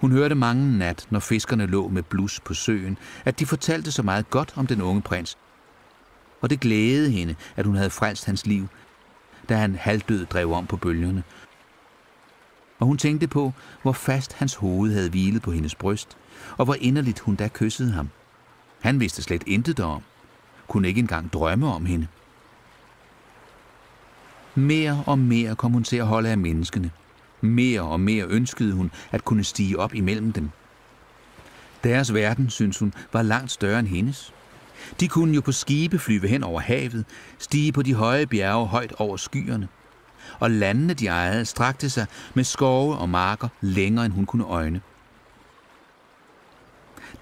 Hun hørte mange nat, når fiskerne lå med blus på søen, at de fortalte så meget godt om den unge prins. Og det glædede hende, at hun havde frelst hans liv, da han halvdød drev om på bølgerne. Og hun tænkte på, hvor fast hans hoved havde hvilet på hendes bryst, og hvor inderligt hun da kyssede ham. Han vidste slet intet derom, kunne ikke engang drømme om hende. Mere og mere kom hun til at holde af menneskene. Mere og mere ønskede hun at kunne stige op imellem dem. Deres verden, synes hun, var langt større end hendes. De kunne jo på skibe flyve hen over havet, stige på de høje bjerge højt over skyerne. Og landene, de ejede, strakte sig med skove og marker længere, end hun kunne øjne.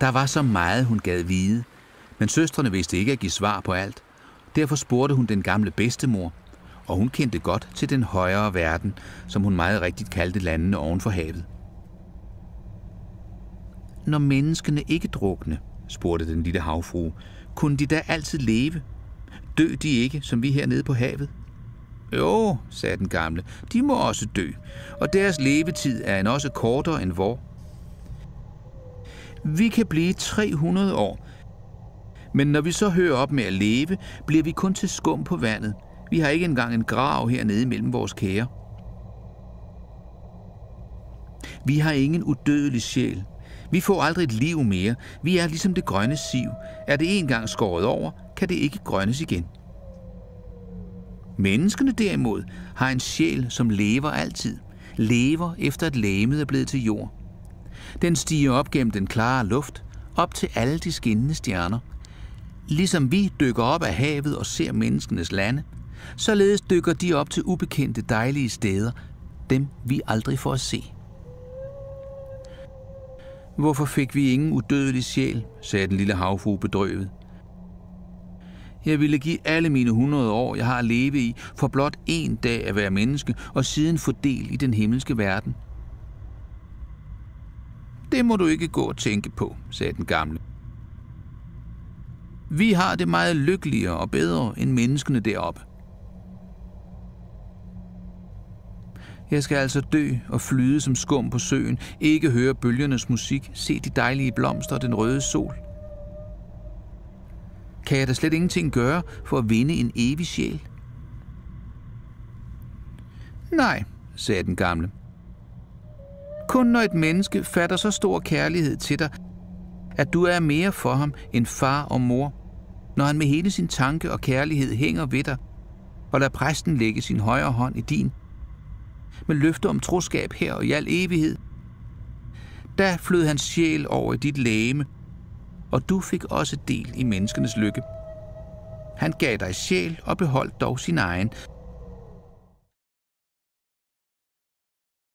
Der var så meget, hun gad vide, men søstrene vidste ikke at give svar på alt. Derfor spurgte hun den gamle bedstemor, og hun kendte godt til den højere verden, som hun meget rigtigt kaldte landene oven for havet. Når menneskene ikke drukne, spurgte den lille havfrue, kunne de da altid leve? Dø de ikke, som vi hernede på havet? Jo, sagde den gamle, de må også dø, og deres levetid er en også kortere end vor. Vi kan blive 300 år, men når vi så hører op med at leve, bliver vi kun til skum på vandet. Vi har ikke engang en grav hernede mellem vores kære. Vi har ingen udødelig sjæl. Vi får aldrig et liv mere. Vi er ligesom det grønne siv. Er det en gang skåret over, kan det ikke grønnes igen. Menneskene derimod har en sjæl, som lever altid. Lever efter at lægemet er blevet til jord. Den stiger op gennem den klare luft, op til alle de skinnende stjerner. Ligesom vi dykker op af havet og ser menneskenes lande, således dykker de op til ubekendte dejlige steder, dem vi aldrig får at se. Hvorfor fik vi ingen udødelig sjæl, sagde den lille havfru bedrøvet. Jeg ville give alle mine 100 år, jeg har at leve i, for blot en dag at være menneske og siden få del i den himmelske verden. Det må du ikke gå og tænke på, sagde den gamle. Vi har det meget lykkeligere og bedre end menneskene deroppe. Jeg skal altså dø og flyde som skum på søen, ikke høre bølgernes musik, se de dejlige blomster og den røde sol. Kan jeg da slet ingenting gøre for at vinde en evig sjæl? Nej, sagde den gamle. Kun når et menneske fatter så stor kærlighed til dig, at du er mere for ham end far og mor, når han med hele sin tanke og kærlighed hænger ved dig, og lader præsten lægge sin højre hånd i din, med løfte om troskab her og i al evighed. Da flød hans sjæl over i dit læme, og du fik også del i menneskenes lykke. Han gav dig sjæl og beholdt dog sin egen,